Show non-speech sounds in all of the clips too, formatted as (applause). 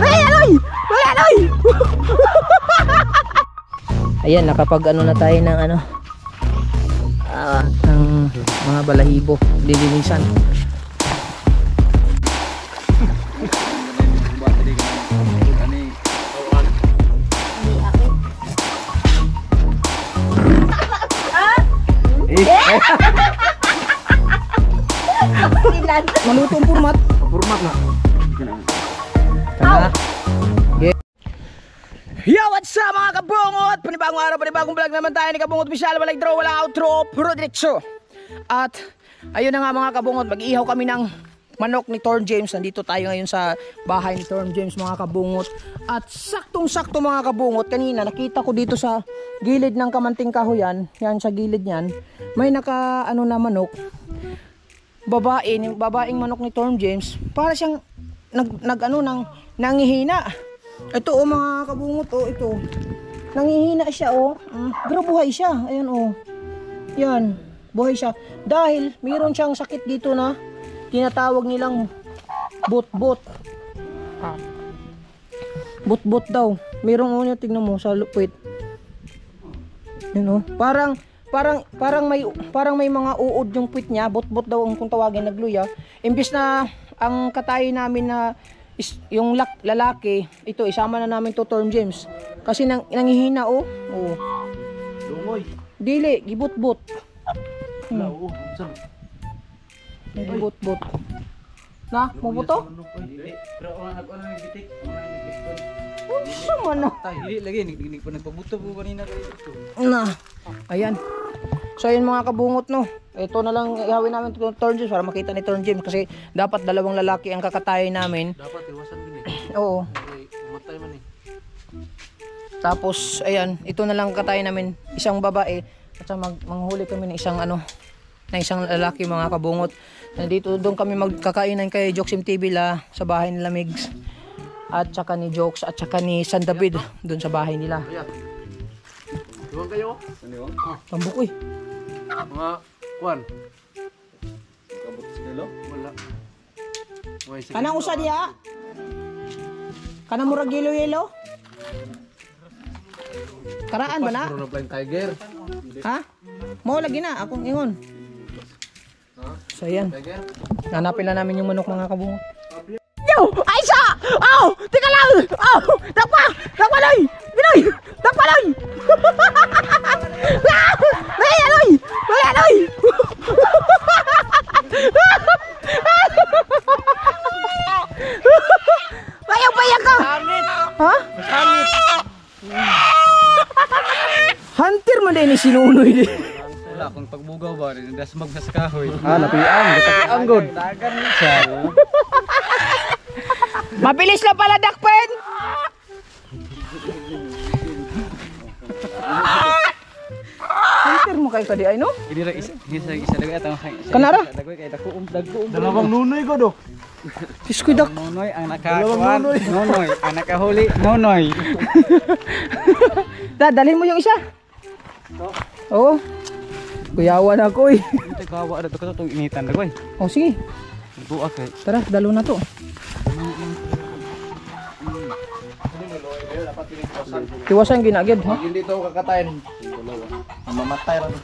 Ay, aloy! Ay, aloy! Ayan, nakapag ano na tayo ng ano ah, ng mga balahibo, lilinisan. (laughs) Malutong format. Format na. Tama. Yeah. Yo, what's up mga kabungot? Panibagong araw, panibagong vlog naman tayo ni Kabungot Michelle. Walang draw, walang outro, puro diretso. At ayun na nga mga kabungot, mag-ihaw kami ng manok ni Torn James. Nandito tayo ngayon sa bahay ni Torn James mga kabungot. At saktong-sakto mga kabungot, kanina nakita ko dito sa gilid ng kamanting kahoyan, yan sa gilid niyan, may naka ano na manok. Babae, yung babaeng manok ni Torn James, para siyang nag, nag ano nang nangihina. Ito oh mga kabungot oh ito. Nangihina siya oh. Mm, pero buhay siya. Ayun oh. Yan, buhay siya. Dahil mayroon siyang sakit dito na tinatawag nilang bot-bot. Bot-bot daw. Mayroong oh niya tingnan mo sa lupit. Yun oh. Parang parang parang may parang may mga uod yung puwit niya, bot-bot daw ang kung tawagin nagluya. Imbis na ang katay namin na is, yung lak, lalaki, ito isama na namin to Torm James. Kasi nang, nangihina oh. Oh. Lumoy. Dili, gibot-bot. Wala, oo. Saan? Gibot-bot. Na, mabuto? Dili. Pero ang nag-ano ng bitik. Unsa man na? Tay, dili lagi. Nagdinig pa nagpabuto po kanina kayo. Na. Ayan. So ayun mga kabungot no. Ito na lang ihawin namin to Torn James para makita ni Torn James kasi dapat dalawang lalaki ang kakatayin namin. Dapat iwasan din eh. (clears throat) Oo. Ay, umatay man eh. Tapos, ayan, ito na lang katay namin, isang babae, at saka mag, manghuli kami ng isang ano, ng isang lalaki mga kabungot. Nandito doon kami magkakainan kay Joksim TV la sa bahay nila Migs. At saka ni Jokes at saka ni San David doon sa bahay nila. Iwan kayo? Ano yun? Tambukoy. Mga kwan. Kabot sa kilo? Wala. Kanang usa diha? Kanang murag yelo-yelo? Karaan ba na? Puro na flying tiger. Ha? Mo lagi na akong ingon. So yan. Tiger? Hanapin na namin yung manok mga kabungot. Yo! Aisa! Oh! Tika lang! Oh! Takpa! Takpa loy! Pinoy! Takpa loy! Ay! Aloy! Ay! Aloy! Payak-payak ka! Ha? Hunter man din ni sinunoy din. Wala akong pagbugaw ba? Dasmag na sa kahoy. Ah, napiang. Napiang good. Dagan siya. Mabilis na pala dakpen! Hunter mo kayo kadi ay no? Hindi ra isa, isa isa dagat ang Kanara? Dagoy kay dako um dagko um. Dalawang nunoy ko do. Piskoy dak. Nonoy ang nakakuan. Nonoy ang nakahuli. Nonoy. (laughs) Da, dalhin mo yung isa. Oo. Kuyawan ako eh. Ito kawa na to ka to initan dagoy. Oh sige, Buak kay. tara, dalo na to. Tiwasan ginagid ha? Hindi to kakatayin. Ang mamatay lang.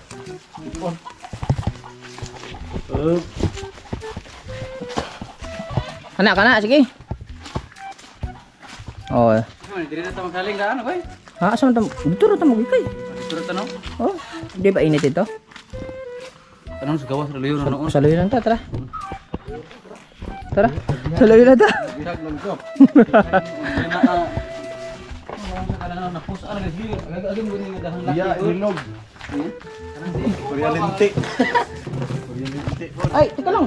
Anak ka na, sige. Oh, Dili na ta magaling ka ano boy? ha, saan tam? Dito ra tamo kay. Dito ta no. Oh, di ba init ito? Tanong sa gawas luyo na noon. Saloy lang ta, tara. Tara, ta. Lang ko. Na na pusa ana gid. Agad mo ni dahang laki. Iya, ilog. Kuryalente. Kuryalente. Ay, tika lang.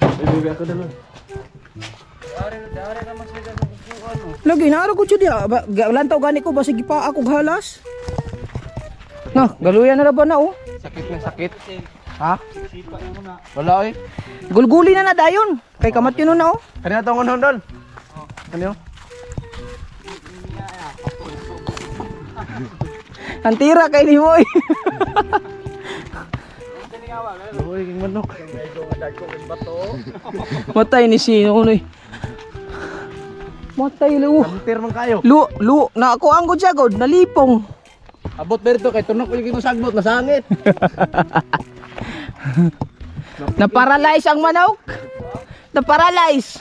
Ay, baby ako sa ano. Lagi naaro ko Ba- ga- Lantaw gani ko basig pa ako halas. Na, galuyan na ba na oh? Sakit na sakit. Ha? Wala oy. Gulguli na na dayon. Kay kamat yun na oh. Kanina tong unon dol. Ano? Antira kay ni mo eh. Uy, king manok. Matay ni sino unoy. Matay lu. Hunter man kayo. Lu, lu, na ako ang gud siya god, nalipong. Abot berito kay tunok ko yung sagbot na sangit. (laughs) Na-paralyze ang manok. Na-paralyze.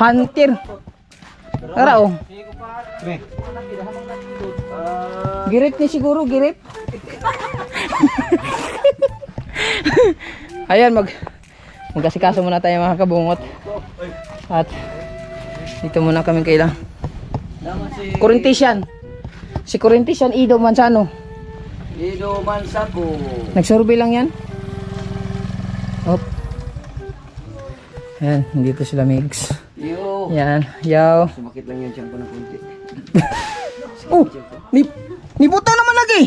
Hunter. Tara oh. Girip ni siguro, girip. (laughs) Ayan, mag magkasikaso muna tayo mga kabungot. At dito muna kami kailang. Corintian. Si Corintian Ido Manzano. Ido man sabo. Nagsurvey lang yan. Op. Ayan, dito sila mix. Yo. Yan, yaw. Sumakit lang yan siyang ng kunti. (laughs) Oh, ni nibuta naman lagi.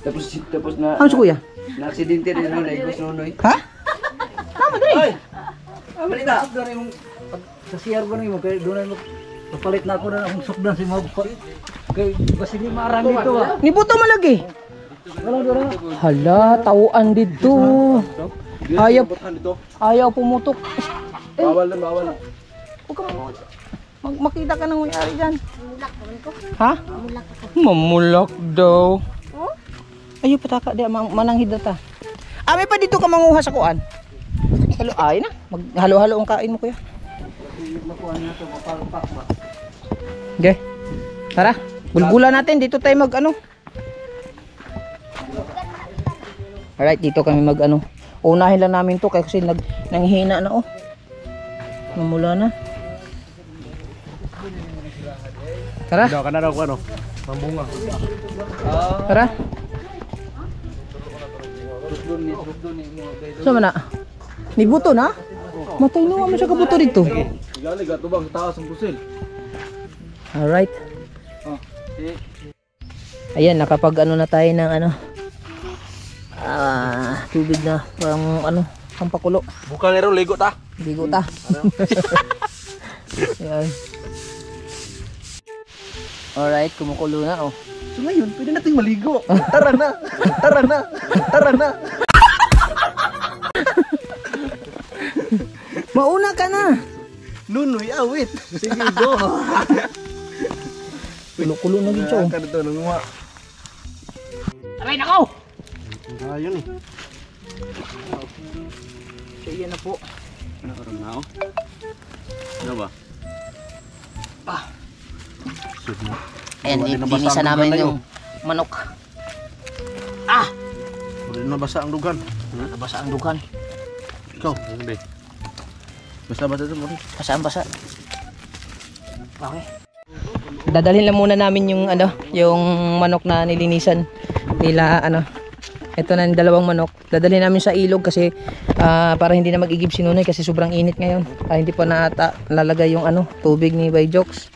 Tapos tapos na Ano si kuya? na aksidente rin nun ay gusto noy. Ha? Tama dali. Ay. Ah, mo pag sa CR ba mo kay doon mo Papalit na ako na akong sukdan si mga kay kasi ni marami dito ah. Nibuta man lagi. Doon. Hala, tawuan dito. Ayaw, ayaw pumutok. Eh, Bawal na, bawal na. huwag ka mag, mag makita ka nang mayari dyan. Ha? Mamulak daw. Ayaw pataka di man- mananghid na ta. Ah, may pa dito ka manguha sa kuan. Halo, ay na. Maghalo-halo ang kain mo kuya. Okay. Tara. Bulbulan natin dito tayo mag ano. Alright, dito kami mag ano. Unahin lang namin to kasi nag nanghina na oh. Mamula na. Tara, Daw ka na daw ano. Pambunga. tara. Ni doon ni buto na? Matay na mo siya kabuto dito. Gali gatubang sa taas ang pusil. Alright. Si Ayan, nakapag ano na tayo ng ano. Ah, tubig na. Parang ano, pampakulo. Bukan nero ligo ta. Bigo ta. (laughs) Ayan. Alright, kumukulo na oh. So ngayon, pwede nating maligo. Tara na. Tara na. Tara na. (laughs) Mauna ka na. Nunoy awit. Sige go. (laughs) Kulo-kulo na dito. oh. Ka dito nang mga. Aray nako! Ayun eh. So yan na po. Nakaram na ako. Ano ba? Ayan, Wala din- na basa dinisa ang namin na yung manok. Ah! Pwede na basa ang dugan. Nabasa ang dugan. Ikaw, hindi. Basa basa ito mo rin. Basaan basa. Okay. Dadalhin lang muna namin yung ano, yung manok na nilinisan nila ano. Ito na yung dalawang manok. Dadalhin namin sa ilog kasi ah, para hindi na mag-igib si Nunoy kasi sobrang init ngayon. Ah, hindi pa nata lalagay yung ano, tubig ni Bay Jokes.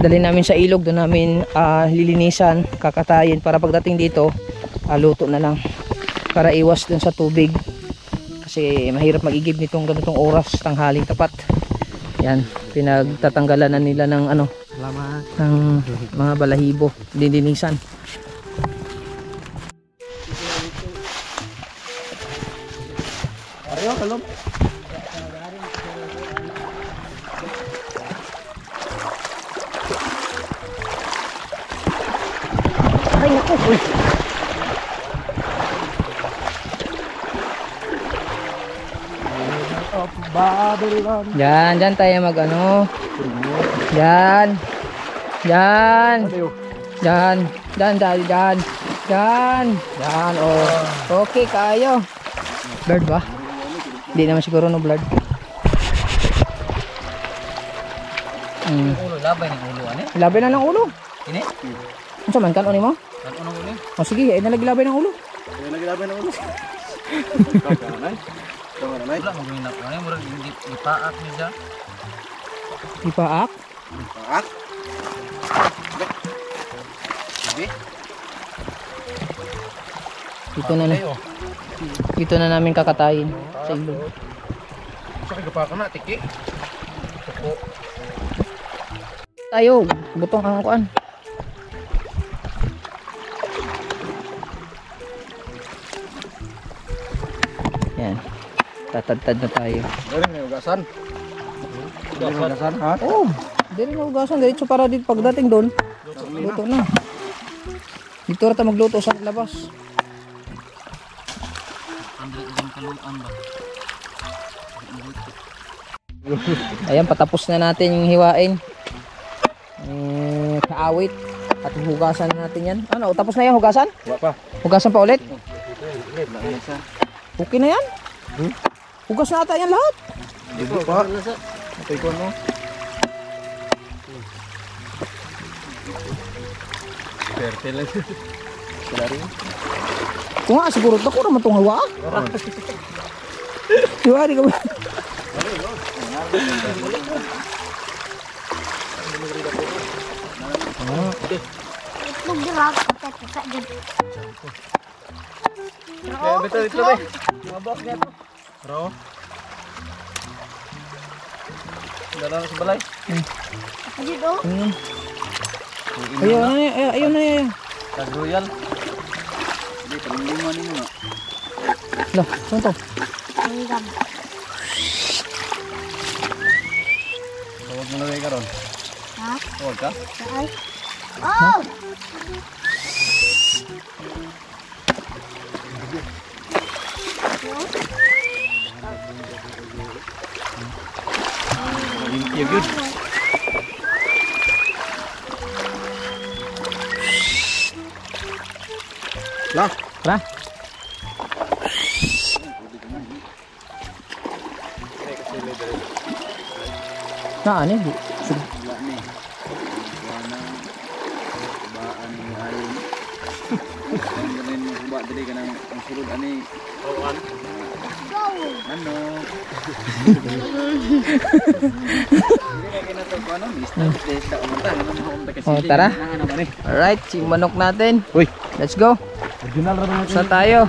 Dalhin namin sa ilog, doon namin ah, lilinisan, kakatayin para pagdating dito, ah, luto na lang. Para iwas dun sa tubig. Kasi mahirap mag-igib nitong ganitong oras, tanghaling tapat. Yan, pinagtatanggalan na nila ng ano, ng mga balahibo, dininisan. Ariyo, kalom. Ay, naku. Uy. Babylon. Yan, dyan tayo mag ano. Yan. Yan. Yan. Yan, dyan, dyan. Yan. Yan, oh. Okay, kayo. Blurred ba? Hindi naman siguro no blurred. Hmm. ulo labay ni ulo ani. Labay na ng ulo. Ini. Ano sa man, kanon mo? Kan uno ulo. O sige, ay nalaglabay ng ulo. Ay, lagi-lagi na ulo. Ikaw ka na, Nay. Ikaw ka na, Nay. Wala mo gina ko ani murag hindi ipaak ni siya. Ipaak. Paak. Dito na na. Dito na namin kakatayin sa ilog. Sa kagapa ka na, tiki. Tayo, butong ang kuan. Yan. Tatadtad na tayo. Dali na ugasan. Dali na ugasan, ha? Oo. Oh, Dali ugasan. Diretso para dito pagdating doon. Luto na. Dito rata magluto sa labas. Ayan, patapos na natin yung hiwain. Eh, kaawit. At hugasan na natin yan. Ano, tapos na yan hugasan? Wa pa. Hugasan pa ulit? Okay na yan? Hugas na ata yan lahat. Dito pa. Patay ko no. Perte lang. Kung nga, siguro ito ko naman itong hawa. Hiwa, di ka ba? Magdirap, kata gitu. Kaya betul ito ba? Mabok niya to. Bro. Dala na sa balay. Hmm. Ayaw na ayaw na yan. Tag royal. Hindi, panglima ni mo. Lah, saan to? Enggak. Tawag mo na karon. Hah? Tawag ka? Ay. Oh. Limpyo good. Ano, miss na miss na umunta, ano mo umunta kasi. Oh, tara. Ano ba ni? Alright, si manok natin. Uy, Let's go. Sa tayo.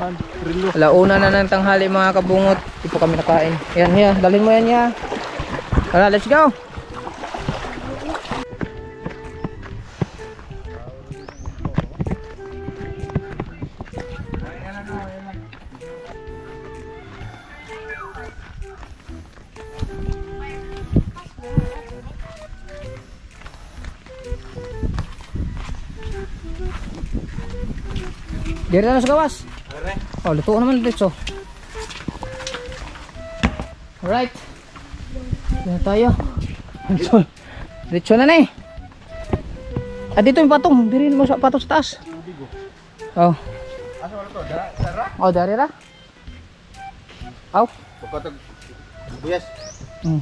Alauna na ng tanghali mga kabungot. Di po kami nakain. Yan, yan. Dalhin mo yan, ya. Tara, let's go. Dito na sa gawas. Oh, luto naman dito. Alright. Dito tayo. Dito. Na na eh. Ah, dito yung patong. Diri mo sa patong sa taas. Oh. Oh, dari ra. Aw. Pagkatag Yes. Mm.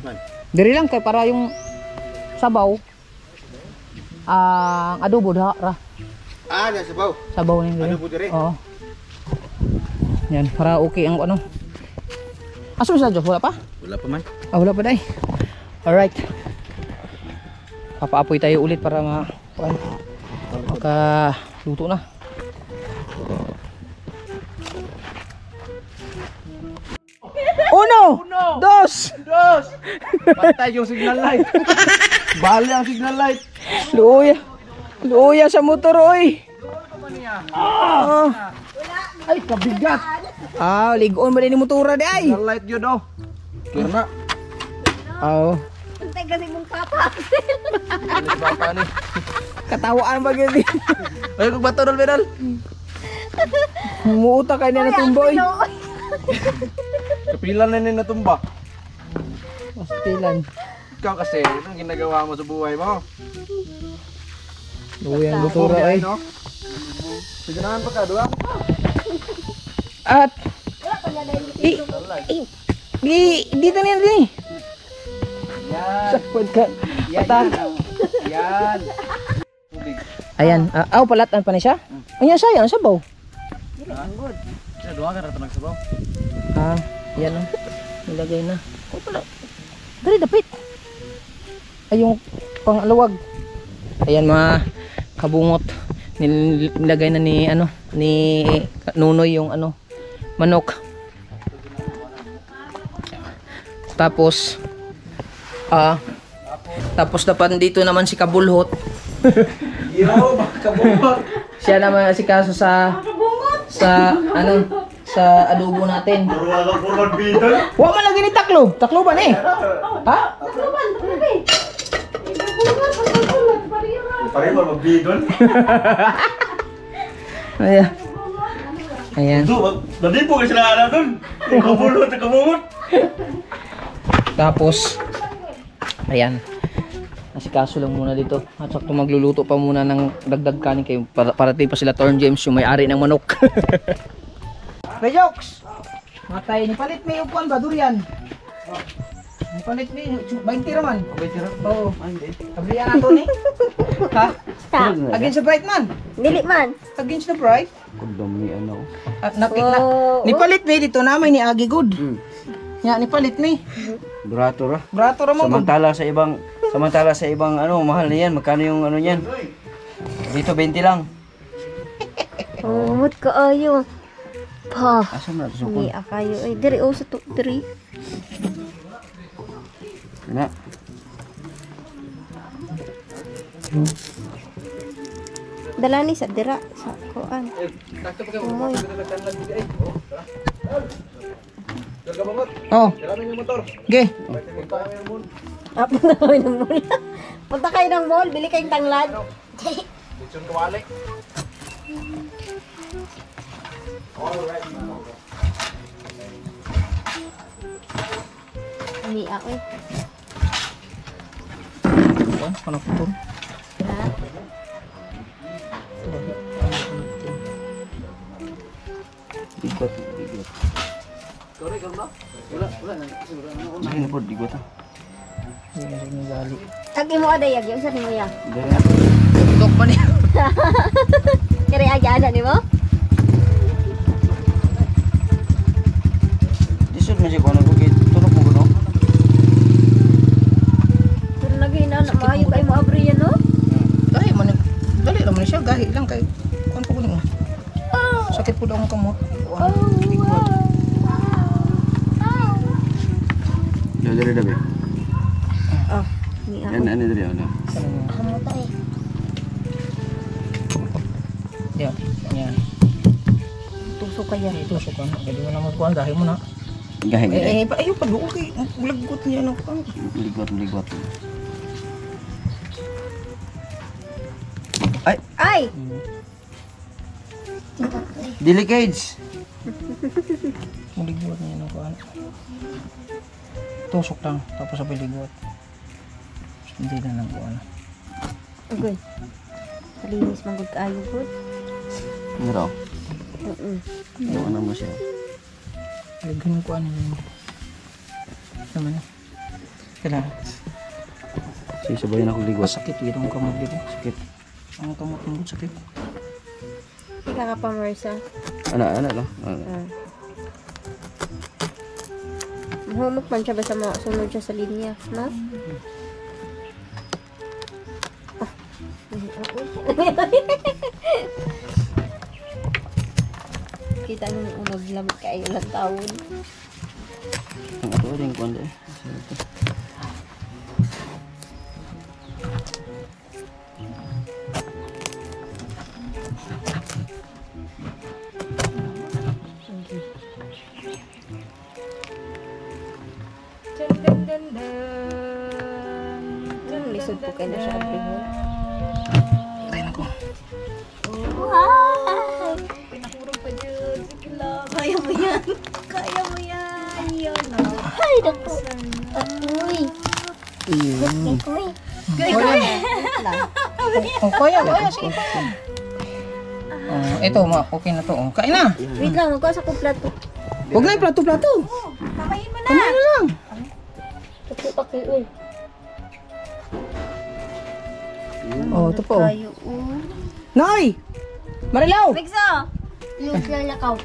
Diri lang kay para yung sabaw. Ah, adobo da ra. Ah, nasa baw. Sabaw na yun. diri. Adobo diri? Oo. Yan, para okay ang ano. Asa mo sa Wala pa? Wala pa man. Ah, wala pa day. Alright. Papaapoy tayo ulit para ma... Maka... Luto na. Uno! Dos! Dos! Patay yung signal light. (laughs) Bali ang signal light. Luya! Luya sa motor, oy! Ah! Ay, kabigat. Ah, ligon mo din yung motora di ay! Light yun oh. Kira na. Oh, Antay kasi mong papa. Papa (laughs) ni? katawaan ba yun? Ay, kung bato dal bedal. Muuta kayo na natumboy. (laughs) Kapilan na ni natumba. Pastilan. Ikaw kasi, anong ginagawa mo sa buhay mo? Luya ang ay. no? Siganahan pa ka, duwa? At i, i, i, dito na yan din. Yan. Sakpad ka. Yan. Atak. Yan. Ayan, ah, aw palatan pa ni siya. Ayan siya, yan sabaw. Sino, duwa ka rato nagsabaw? Ah, yan oh. Nilagay na. Oh, pala. Dali dapit. Ay yung pangalawag. Ayan mga kabungot. Nil- Nilagay na ni ano, ni Nunoy yung ano, manok. Tapos ah tapos dapat dito naman si Kabulhot. (laughs) Yo, kabungot. Siya naman si kaso sa sa ano sa adobo natin. Puro puro magbidol. Wa man lagi ni taklo. Taklo ba ni? Ha? Pare mo magbidol. (laughs) Ayan. Ayan. Do, dadi po kasi sila alam doon. Kabulot, kabulot. Tapos, ayan. Nasikaso lang muna dito. At sakto magluluto pa muna ng dagdag kanin kayo. Para, parating pa sila Torn James, yung may-ari ng manok. (laughs) Rejox! Matay, ni palit may upuan ba? Durian. Palit ni, 20 raman. Oh, 20 raman? Oo. Oh, ay, hindi. Kabriya na to ni. (laughs) ha? Sa? Agin sa bright man. Dili man. Agin sa bright? Kundom ni ano. Ah, At na. Oh. Ni palit ni, dito na may ni Agi good. Mm. Ya, ni palit ni. Brato ra. Brato ra mo. Samantala sa ibang, samantala sa ibang ano, mahal na yan. Magkano yung ano niyan? Dito 20 lang. (laughs) Oh, mood ko ayo. Pa. Asa na to sukon? Ni akayo. Ay, diri o sa 3. Wala. Dala ni sa dira sa kuan. Umoy. Oh. Okay. Apo na kami ng mall. Punta kayo ng mall, bili kayong tanglad. Lechon kawali. Alright, Umiyak eh po to? Ha? Digot, digot. Sige po, digot ah. Hindi na rin gali. Agi mo ada yag, yung sa nimo ya. Dere na. Tutok pa niya. Kaya agi ada nimo? Disod man siya kung ano ko kay tulog mo kuno. Pero lagi na na maayo kay mo abri yan no? Gahi man. Dali naman siya. Gahi lang kay. Kuan po ko mo. Sakit po daw ang kamot. Oh, wow. Yo dere dabe. Oh, ni ako. Yan ano dere ano. Amo tayo. Yan. Yan. Tusok kaya. Itusok ka na. Gadi mo na magkuhan. Gahi mo na. Gahe gahe. Eh, eh, pa, ayaw pa doon kay. Ulagot niya na ka. Ligot, ligot. Ay, Ay! delicades. Muligwat niya na kuhan. Tusok lang. Tapos sa piligwat. Hindi na lang kuhan. Agoy. Kalinis man gud kaayo gud. Ano raw? Mm. Yung ano mo siya. Lagyan ko ano yun. Naman na. Kailangan. Sige, sabayan ako ligot. Sakit yun ang kamot dito. Sakit. Ang mo sakit. Ika ka pa Marsa. Ano, ano lang. Ano. Ah. Mahumok man siya basta sunod siya sa linya, no? Ah. (laughs) Kita nung unag lamig kayo lang taon. Ang ato rin kung kayo na siya abri mo? Tayo ko. Wow! Pinakurong pa dyan. Sige lang. Kaya mo yan. (laughs) Kaya mo yan. Yan o. Ay, naku. Uy. Uy. Oh, kaya, kaya. Sige. Oh, ito, okay na to. Oh, kain na. Wait lang, magkuha sa kong plato. Huwag na yung plato-plato. Kamayin mo na. Kumain na lang. Ito pa kayo, uy. Oh, ito po. Kayo, uy. Nay! Marilaw! Mixo! Yung lalakaw.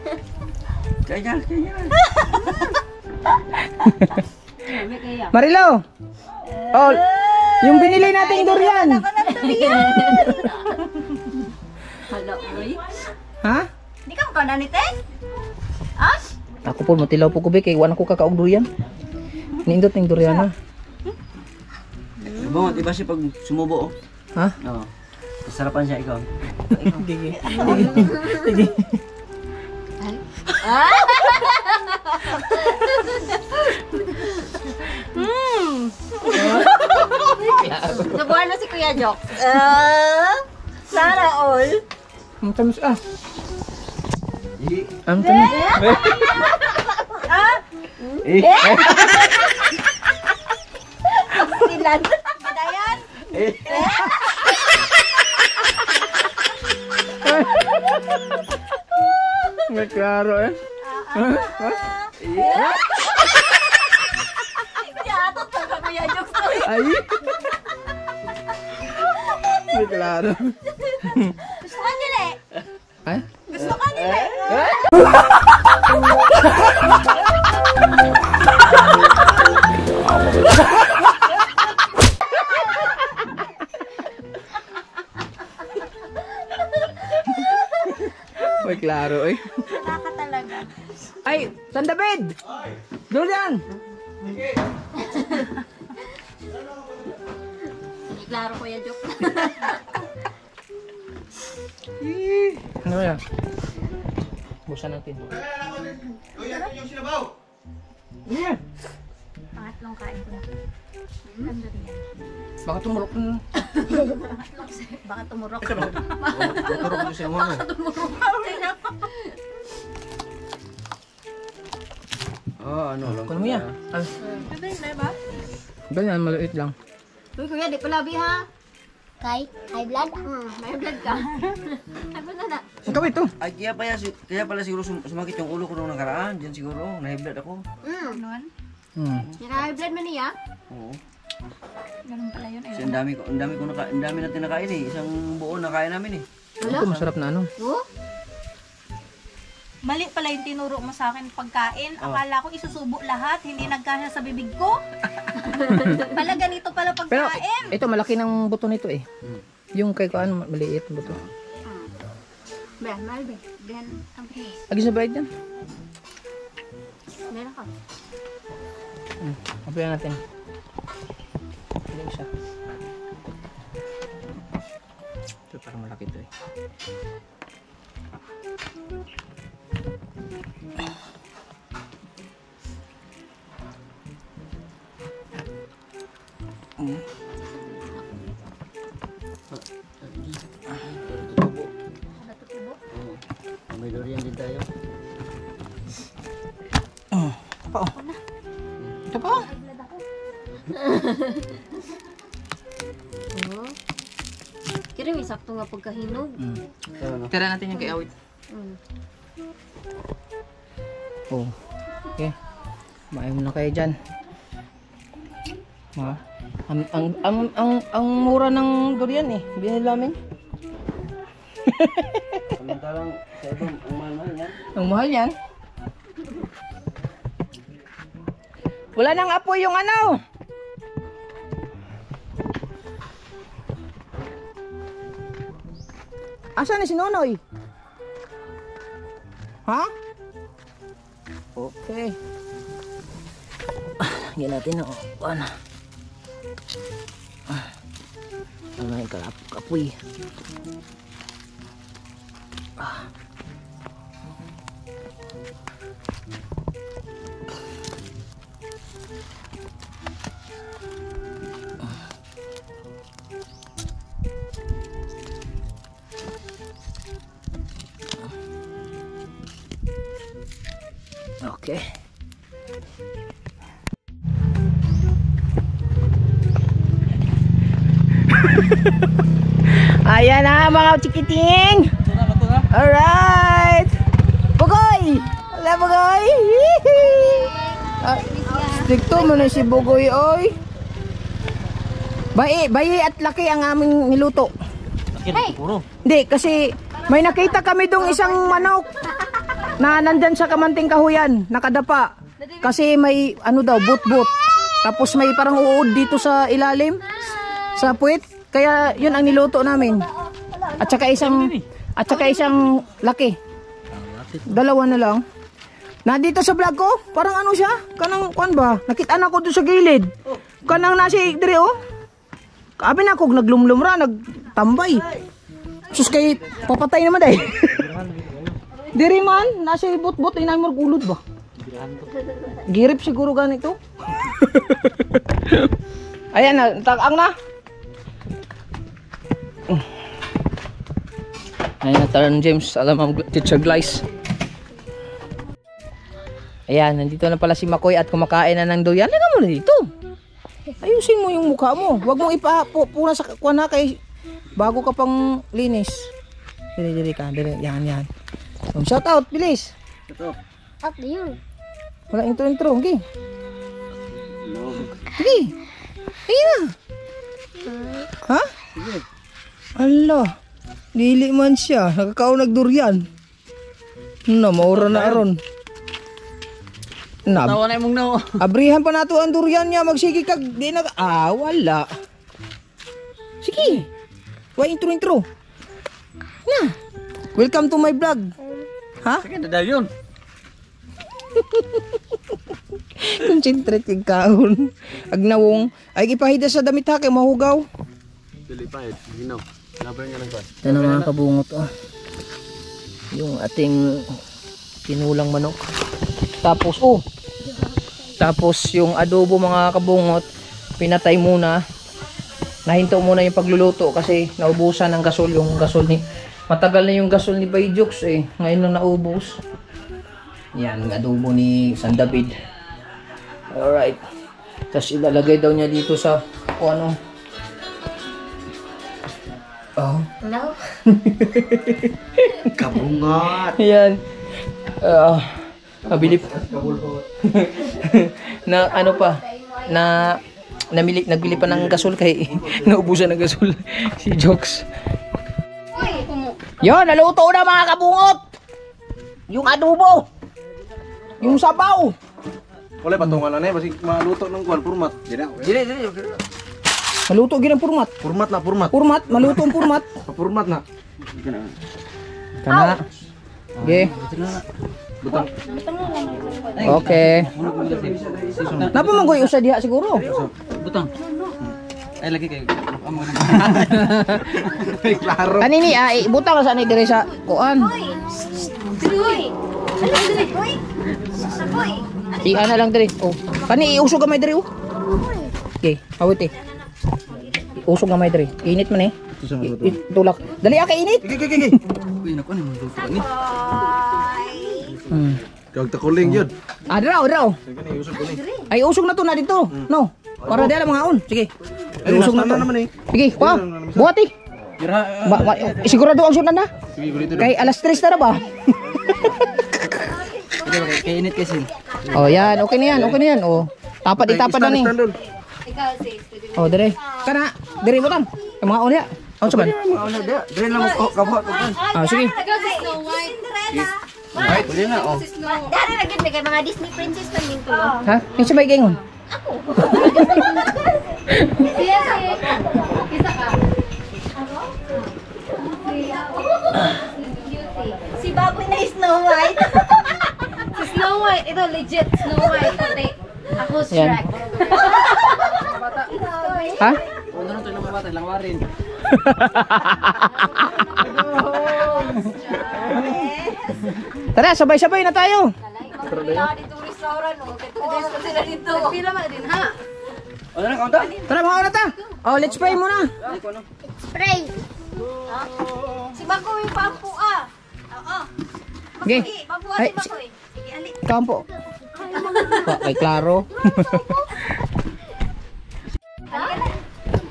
Kaya, kaya. Marilaw! Oh, yung binili nating durian. Hala, uy. (laughs) Ha? Di ka makaw na ni Tes? Ah? Ako po, matilaw po ko, Bek. Kaya wala ko kakaog durian. Nindot ng durian na. Bangot, iba siya pag sumubo oh. Ha? Oo. Masarapan siya ikaw. (laughs) Sige. Sige. Sige. Nabuhan na si Kuya Jok. Ah, sana all. Ang tamis ah. Ang tamis. Silan. Dayan. May klaro eh. Yatot pa ka Kuya Jok. Ay. May klaro. Gusto ka nila eh. Ay? Gusto ka nila eh. (laughs) May klaro eh. Wala ka talaga. Ay, San David! Julian! Hindi klaro Kuya Jok. Ano yan? Busan natin. Yeah. Pangatlong kain ko na. Ganda rin yan. Baka tumurok na. Baka tumurok. Turok mo siya mo. Oh, ano lang. Kuno mo yan. Ay, Ganda rin ba? ganyan, maliit lang. Uy, kuya, di pala ha. Kay? High blood? Hmm, may blood ka. (laughs) High blood na na. Ikaw ito. Ay, kaya, pa, si- kaya pala siguro sum- sumakit yung ulo ko nung nakaraan. Diyan siguro, nahiblad ako. Hmm. Hmm. Yung high blood man niya? Oo. Ganun pala yun. Kasi ang dami ko, ang dami ko naka, ang dami natin nakain eh. Isang buo nakain namin eh. Ito, masarap na ano. Oh? Mali pala yung tinuro mo sa akin pagkain. Akala ko isusubo lahat, hindi nagkasya sa bibig ko. (laughs) pala ganito pala Pero pagkain. ito, malaki ng buto nito eh. Yung kay Kuan, maliit ang buto. Be, mahal be. Then, ang bilis. Lagi sa bayad yan. Meron ka. Hmm. Kapayan natin. Hindi isa. Ito parang malaki ito eh. Natutubo. May durian din tayo. Oo. (laughs) Kira may sakto nga pagkahinog. Tira natin yung kay Awit. Mm. Oh. Okay. Kumain muna kayo dyan. Ha? Ang, ang, ang, ang, ang mura ng durian eh. Binili namin. (laughs) Samantalang sa ibang ang mahal yan. Ang mahal yan. Wala nang apoy yung ano. Asan na si Nonoy? Ha? Okay. Ah, Yan natin ano. Ah. Ano yung kalap Okay. (laughs) Ayan na mga chikiting. Alright. Bugoy. Wala Bugoy. (laughs) Ah, Stricto mo na si Bugoy oy. Bayi, bayi at laki ang aming niluto. Hey! Hindi, kasi may nakita kami dong isang manok na nandyan sa kamanting kahuyan, nakadapa. Kasi may ano daw, boot-boot. Tapos may parang uod dito sa ilalim, sa puwit. Kaya yun ang niluto namin. At saka isang, at saka isang laki. Dalawa na lang. Na dito sa vlog ko, parang ano siya? Kanang, kuan ba? Nakita na ko doon sa gilid. Kanang nasi, dire oh. Abi na ako, naglumlum ra, nagtambay. Sus kay, papatay naman dahil. (laughs) Diri man, nasa ibot-bot, inay mo ba? Girip siguro ganito. (laughs) Ayan na, tag-ang na. Ayan na, Taran James. Alam mo, teacher Glice. Ayan, nandito na pala si Makoy at kumakain na ng duyan. Lega mo na dito. Ayusin mo yung mukha mo. Huwag mong ipapuna sa kuha na kay bago ka pang linis. Dili, dili ka. Dili. Yan, yan. Um, shout out, bilis. Up to you. Wala intro intro. Okay. Okay. Sige na. Ha? Sige. Ala. Dili man siya. Nakakaon nagdurian. Na, maura na aron. Na, Tawa na mong no. abrihan pa nato ang durian niya. Magsige kag di nag... Ah, wala. Sige. Why intro intro? Na. Welcome to my vlog. Ha? Sige, dada yun. (laughs) Concentrate kag kaon. Agnawong ay ipahida sa damit ha kay mahugaw. Dili pa eh. Ginaw. Laban nga lang ba? Ito na mga kabungot oh. Yung ating tinulang manok. Tapos oh. Tapos yung adobo mga kabungot, pinatay muna. Nahinto muna yung pagluluto kasi naubusan ng gasol yung gasol ni Matagal na yung gasol ni Bayjux eh. Ngayon lang naubos. Yan, adobo ni San David. Alright. Tapos ilalagay daw niya dito sa kung ano. Oh. No? (laughs) Kabungat. Yan. Ah, mabilip. (laughs) na ano pa, na namili, nagbili pa ng gasol kay (laughs) naubusan ng gasol si Jokes. Yon, naluto na mga kabungot. Yung adobo. Yung sabaw. Wala patungan na eh. Basi maluto ng kuwan. Purmat. Dili. Dili, dili. Maluto ginang purmat. Purmat na, purmat. Purmat, maluto ang purmat. (laughs) Purmat na. Kana. Okay. Butang. Okay. Napa man koy usa diha siguro. Butang. Ay, lagi kayo. Amo na. (laughs) Ay, klaro. Kanini ah, ibutang na sa ni dire sa kuan. Uy! Ano dili? Uy! Uy! Di ana lang dire. Oh. Kani iusog gamay dire oh. Okay, awit eh. Usog gamay dire. Init man eh. Tulak. Dali ah kay init. Gigi, gigi. Uy, naku, ano mo luto ni? Hmm. Kag takuling yun. Ah, ni, usap ko ni. Ay usog na to na dito. No. Para dala mga on. Sige. Ay, Usog na to. naman eh. Sige, pa. Buhat eh. Gira. Ba, ba, eh, sigurado ang sunan na. Kay alas 3 na na ba? Kaya init kasi. oh, yan. Okay na yan. Okay na yan. Oh. Tapat itapad na ni. Oh, dire. Kana. Dire mo tan. Ang mga on ya. Ano sa man? Mauna dia. Dire lang mo kabuhat ko kan. Ah, sige. Ay, uli na oh. Dari na gid kay mga Disney princess pa ning tulo. Ha? Yung sa may gingon. Siya (laughs) si Isa ka. Si Baboy na Snow White. (laughs) si Snow White, ito legit Snow White. Ate, ako. Shrek. Ha? Ano na to lang mabata lang warin. (laughs) Tara, sabay-sabay na tayo. Oh. Kaya sila dito. Pila man din ha. Ano na kaunta? Tara, mga una ta. Oh, let's pray muna. Spray. Si Bagoy yung pampu ah. Oo. Okay. Sige, pampu Ay, si Bagoy. Sige, ali. Kampo. Pa, kay Claro.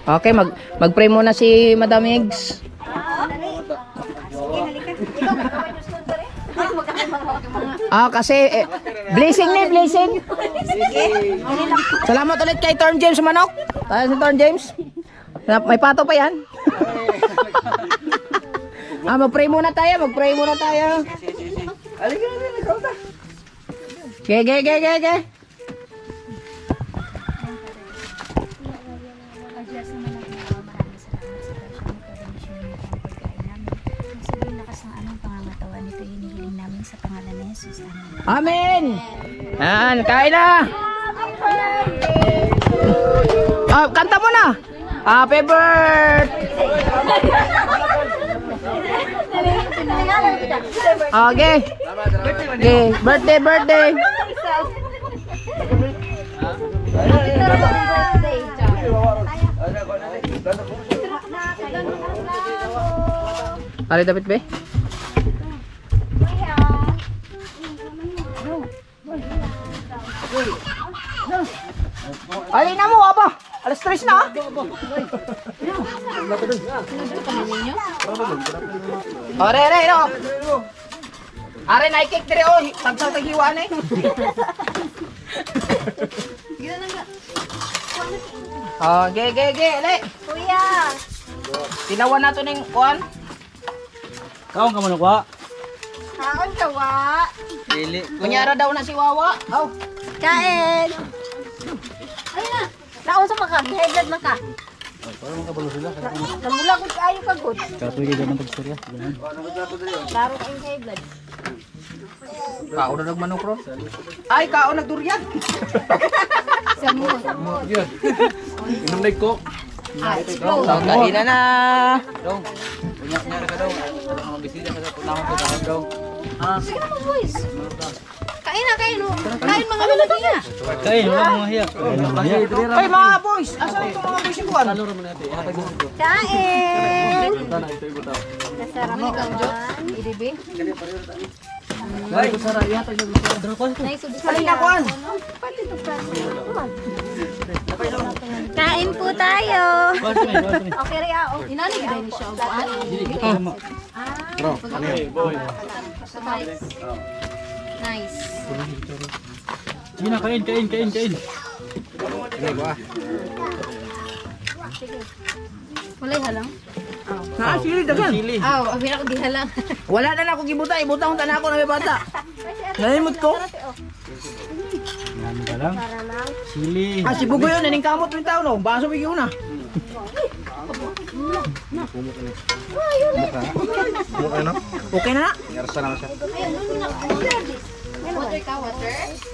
okay, mag mag-pray muna si Madam Eggs. Sige, halika. Ikaw, magkaway ng sunod rin. Magkakay Ah, kasi eh, blessing ni, blessing. Salamat ulit kay Torn James Manok. Tayo si Torn James. Na- May pato pa yan. ah, mag-pray muna tayo, mag-pray muna tayo. Ge, ge, ge, ge, ge. Amen. Yan, kain na. Ah, kanta mo na. Happy birthday. Okay. Okay, birthday, birthday. Ari dapat be? Ali na mo, aba. Alas 3 na. Ore, ore, no. Are na ikik dire oh, tagsa taghiwa na eh. Oh, ge ge ge, le. Kuya! Tinawan nato ning kuan. Kaon ka man ako. Kaon ka wa? Dili. Kunyara daw na si Wawa. Aw. Kain! Ayun na! Naon sa maka, blood maka. Namula ko kayo kagod. Katoy ka ganang pagstorya. Laro kayong blood. Kao na nagmanok ron. Ay, kao nagdurian. Inom na ko. So, kain na na. Dong. Unya nya ka dong. Mga bisita ka sa tunahon ko dong. Dong. Sige naman boys. Kain na, kain no. Kain mga lalaki na. Kain, wala mga hiya. Ay, mga boys. Asa ito mga boys yung kuan? Kain! Nasarap ka man. Idibi. Ay, sara iya ta yung dra ko. Alin na kuan? Kain po tayo. Okay, Ria. Oh, inani ka ni siya. Bro, ano yun? Boy. Nice. Nice. Sige na, kain, kain, kain, kain. Walay halang. Na, sili dagan. Aw, oh, abira ko di halang. (laughs) Wala na na ako gibuta, ibutang tanan ako na may bata. Nalimot ko. Yan ka lang. Sili. Ah, si Bugoy yun, naning kamot ng tao no. Baso bigyan na. (laughs) Okay na na. Yarsa naman siya. Water ka, water?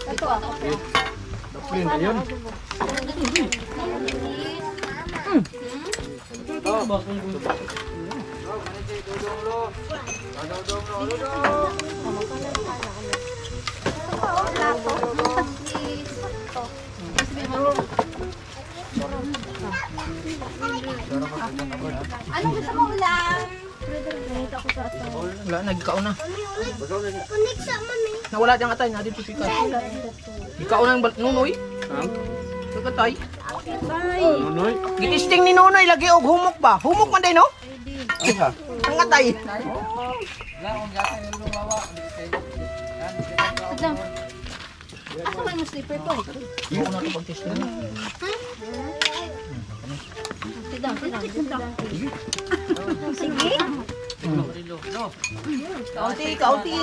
Ito ah. Yun, ayun. Anong gusto mo ulam? Wala, nagkao na. Nawala diyang atay, na dito pikas. Ikaw na yung nunoy. Nagkatay. Nunoy. Gitisting ni nunoy, lagi og humok ba? Humok man din no? Ang atay. Ako may mo slipper ko. Hindi ko na ito pag-testing. Sit down, sit down, sit down. Sige. Kaunti, kaunti.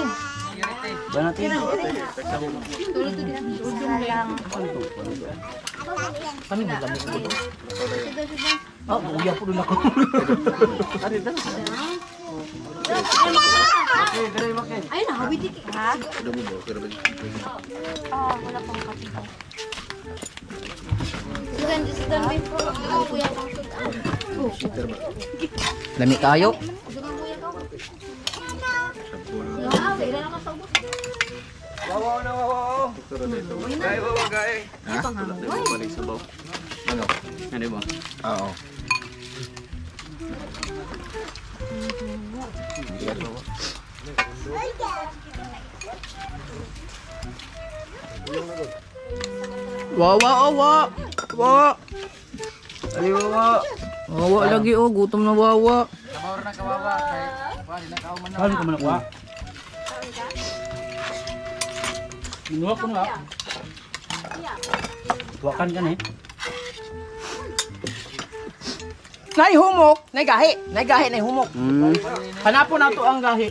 Kami na gamit mo. Ah, buya po doon ako. Ayun na, hawid iki. Ha? Ah, wala pang kape ko. Sudan, sudan, may pro. Ikaw, kuya, kang sudan. Lami kayo. Sudan, kuya, kang. Ah, wala naman sa ubos. Balik sa baw. Ano? Ano ba? Oo. Wawa, awa. Wawa. Ay, wawa. Wawa lagi oh, gutom na wawa. Kain ka man ako. Minuha ko na. Wakan ka na eh. Nay humok, nay gahi, nay gahi, nay humok. Hanapon na to ang gahi.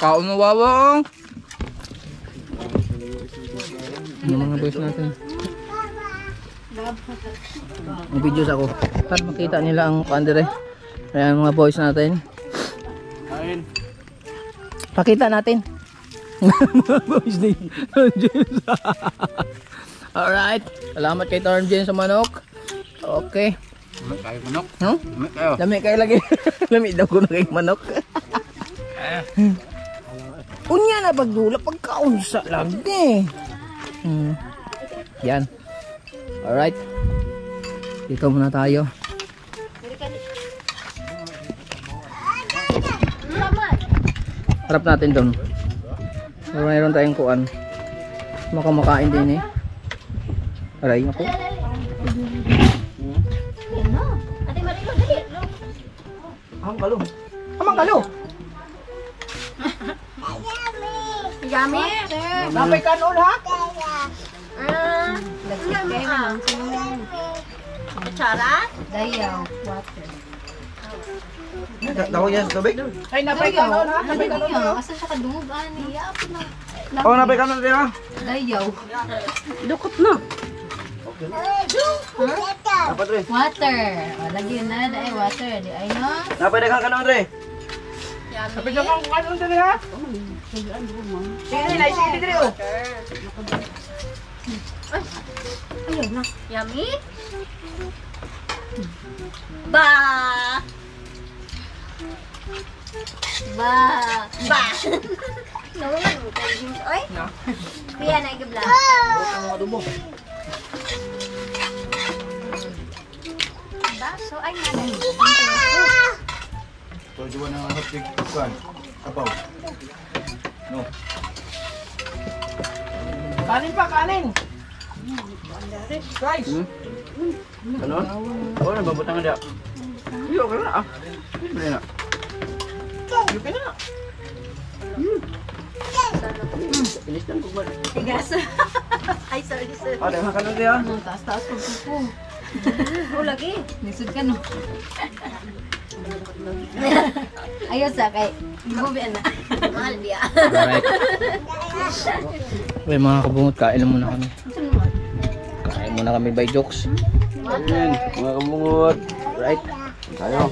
Kaon na wawa. Ano mga boys natin? Ang videos ako para makita nila ang pandere. Ayan mga boys natin. Kain. Pakita natin. (laughs) Boys ni Torm James. Alright. Salamat kay Torm James sa manok. Okay. Kayo manok. Huh? Kayo. Lami kayo lagi. (laughs) Lami daw ko na kay manok. Unya na pagdula pagkaunsa lagi. Hmm. Yan. Alright. Dito muna tayo. Harap natin doon. Mayroon tayong kuan. Makamakain din eh. Aray ako. Kalo. Amang kalo. Yummy. Napay kanon ha? Ah, lagkit kayo na. Kutsara? Dayaw. Water. Tawag yan tubig? Ay napay kanon ha? Napay kanon ha? Asa siya kadungan? Iya po na. Oo, napay ka na dito. Dayaw. Dukot na. Dapat rin. Water. O, lagyan na na ay water. Di ay no? Napay na ka na rin. Napay ka kung kanon din ha? Sige na, sige dito oh. Ayaw na. Yummy? Ba! Ba! Ba! (laughs) Tayo James. Oy! Kuya, nagibla. Baso ay nanay. So, diwa na ang hotcake. Kuan. Kapaw. No. Kanin pa, kanin. Guys. Ano? Oo, nababutang ka dyan. Iyo, ka na ah. Hindi na. Ka na. Lang kung ba. Tigas. (laughs) Ay, sorry, sorry. Ah, dahil ka na dyan. Ang taas-taas ko po. Oh, lagi. Nisod ka no. (laughs) Ayos sa kay. Bubi na. Mahal dia. Alright. Okay mga kabungot, kain na muna kami. Kain muna kami by jokes. Ayan, mga kamungot. Right? Tayo.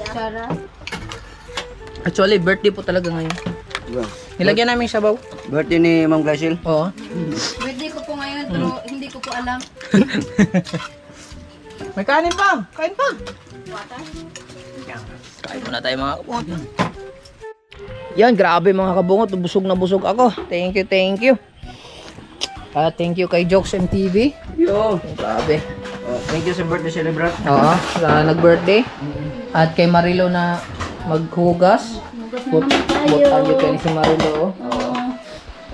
Actually, birthday po talaga ngayon. Diba? Nilagyan namin sabaw. Birthday ni Ma'am Glacil. Oo. Birthday ko po ngayon pero hindi ko po alam. (laughs) May kanin pa! Kain pa! Yan. Kain muna tayo mga kabungot. Yan, grabe mga kabungot. Busog na busog ako. Thank you, thank you. Ah, thank you kay Jokes MTV. Yo. Grabe. Oh, thank you sa birthday celebrant. Oo, sa nag-birthday. At kay Marilo na maghugas. But, but ano kay ni si Marilo, oh.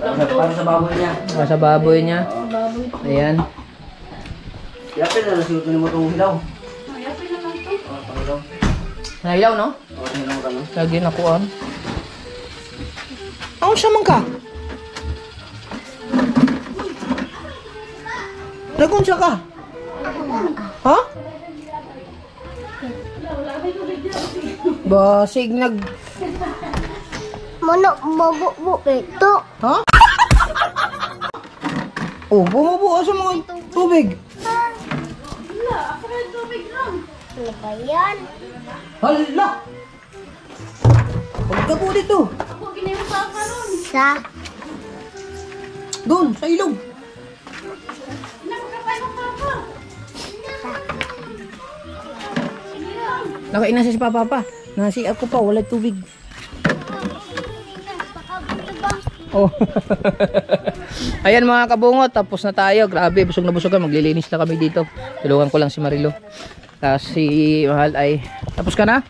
Para, para sa baboy niya. Para sa baboy niya. Ayan. Yapin na nasuto ni mo itong hilaw. Oh, pangilaw. Nailaw, no? Oh, hilaw ka no? Lagi nakuan. Ang siya man ka? Nagunsa ka? Ha? Basig nag... Mono bobo ito. Ha? Oh, bumubuo sa mga tubig. Ano ba yan? Hala! Huwag ka po dito. Sa Doon, sa ilog. Nakain na siya si Papa pa. Nasi ako pa, wala tubig. Oh. (laughs) Ayan mga kabungot, tapos na tayo. Grabe, busog na busog ka. Maglilinis na kami dito. Tulungan ko lang si Marilo. Kasi mahal ay tapos ka na?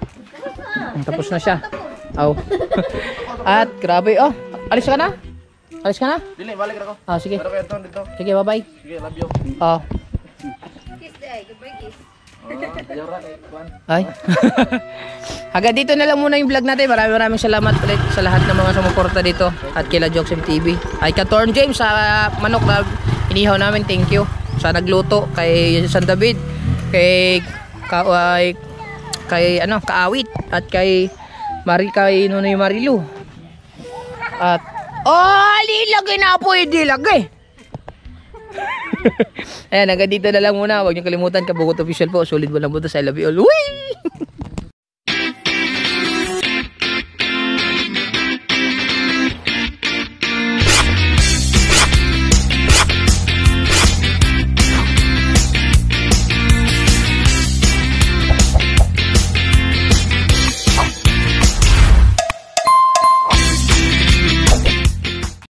Tapos na siya. Aw. (laughs) At grabe, oh. Alis ka na? Alis ka na? Dili, balik ako. Ah, sige. Pero kayo ito dito. Sige, bye-bye. Sige, love you. Oh. Ay. (laughs) Hanggang dito na lang muna yung vlog natin. Maraming maraming salamat ulit sa lahat ng mga sumuporta dito. At kila Jokes TV. Ay ka Torn James sa manok na inihaw namin. Thank you. Sa nagluto kay San David. Kay kay, kay ano, Kaawit. At kay Mari kay Nunoy Marilu. At Oh, lilagay na po yung dilagay. Ayan, hanggang dito na lang muna. Huwag niyo kalimutan, Kabukot Official po. Solid walang butas. I love you all. Whee!